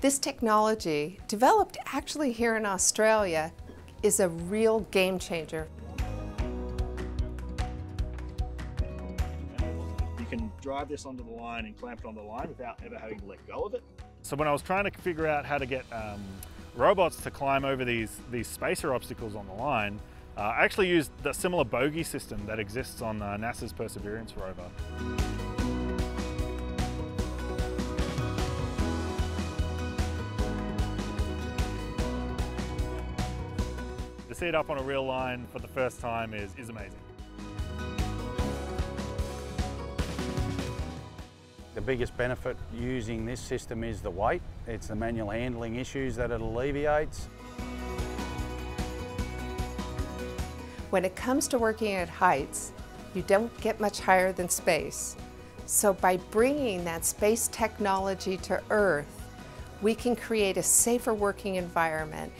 This technology, developed actually here in Australia, is a real game changer. You can drive this onto the line and clamp it on the line without ever having to let go of it. So when I was trying to figure out how to get um, robots to climb over these, these spacer obstacles on the line, uh, I actually used the similar bogie system that exists on uh, NASA's Perseverance rover. To see it up on a real line for the first time is, is amazing. The biggest benefit using this system is the weight. It's the manual handling issues that it alleviates. When it comes to working at heights, you don't get much higher than space. So by bringing that space technology to Earth, we can create a safer working environment